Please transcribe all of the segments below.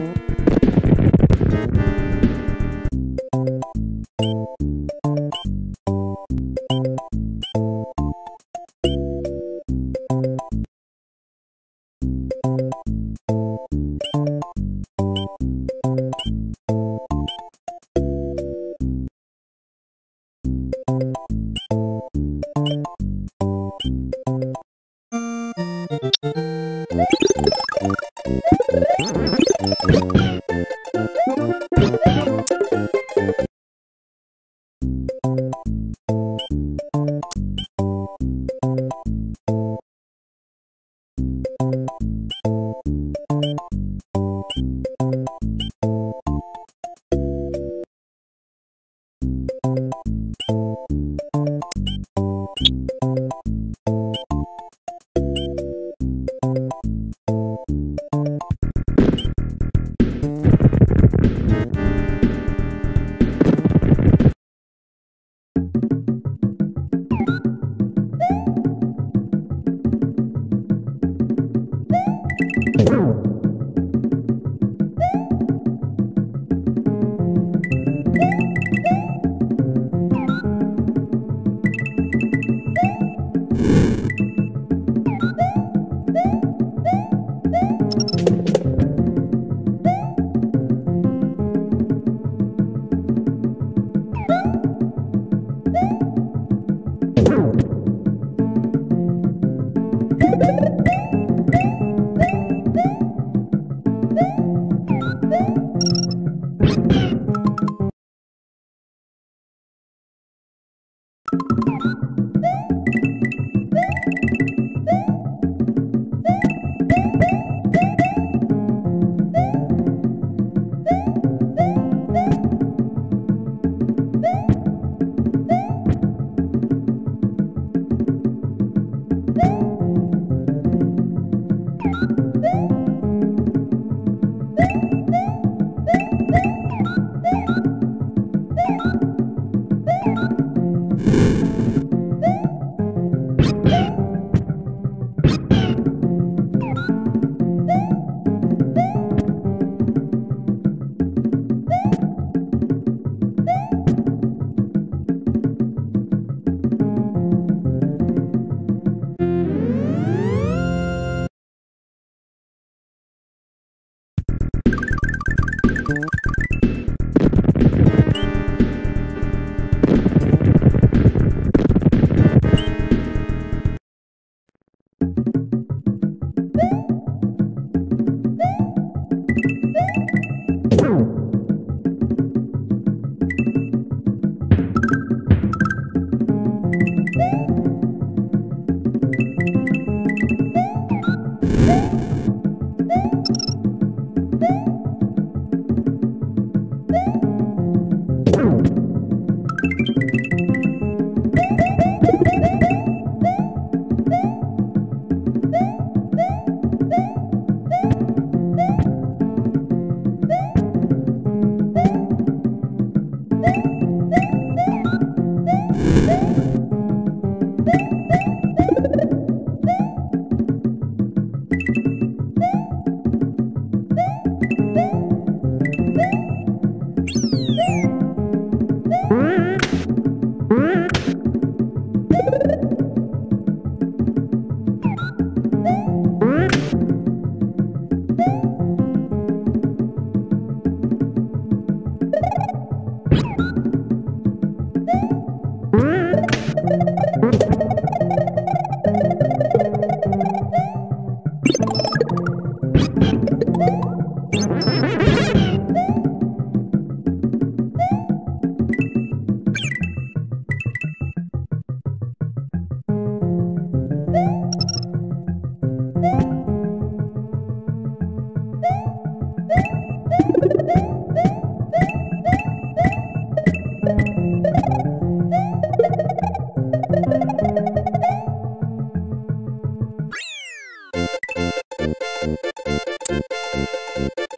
Mm-hmm.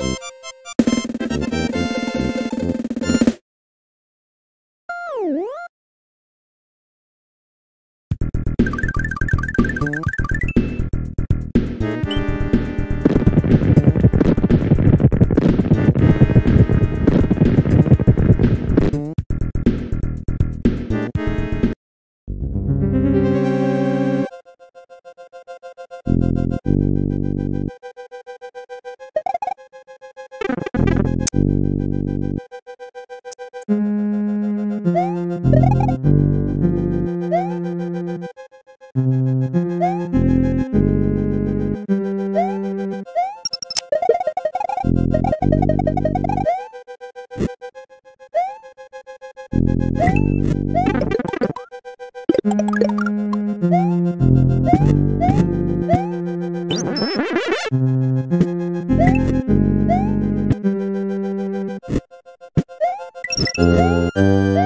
you Thank you.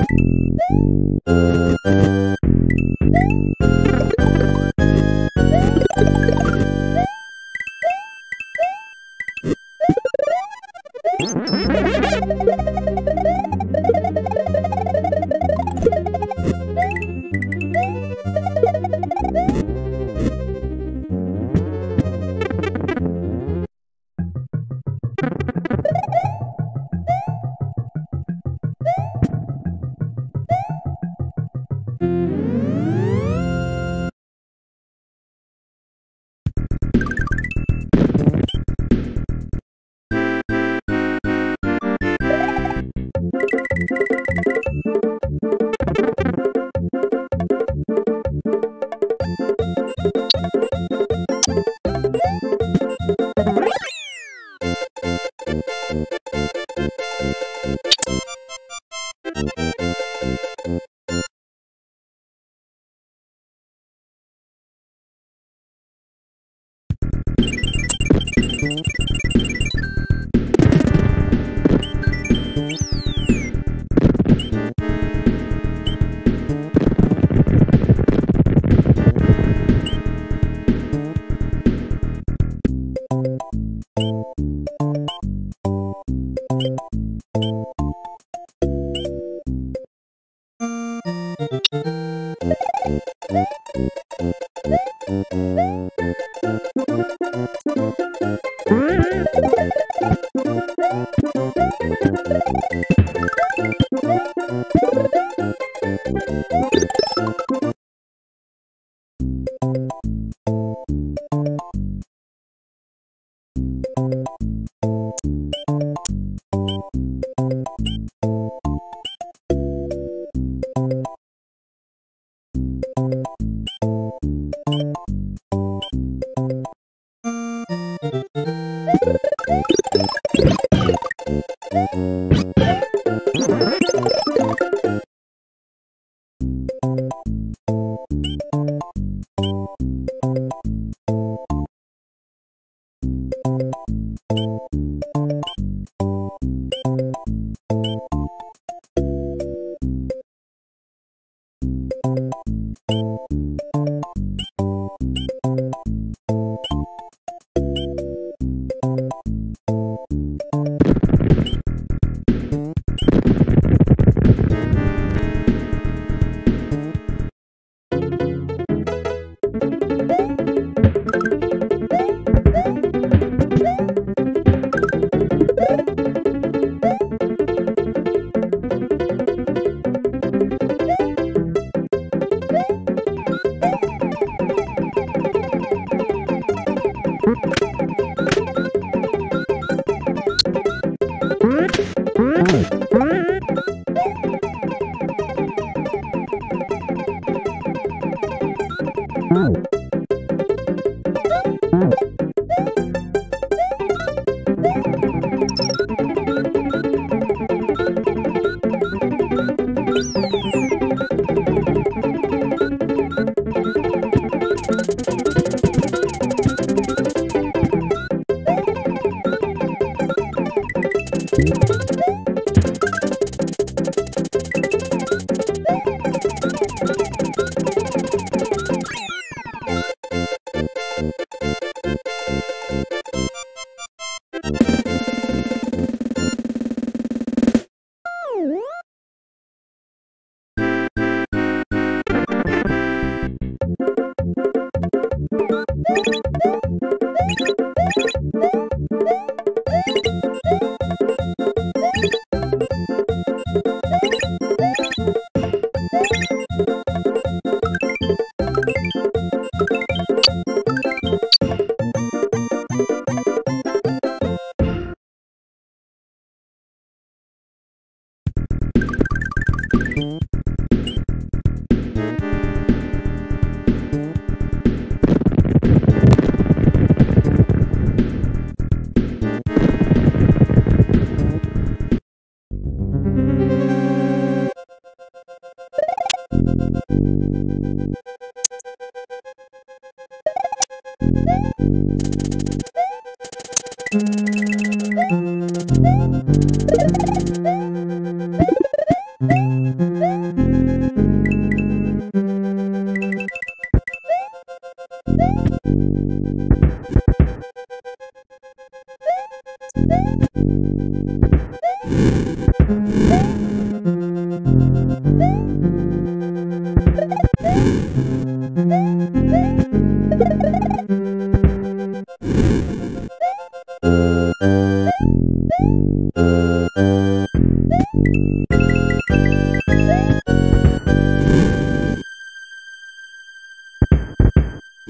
うん。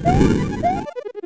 Thank you.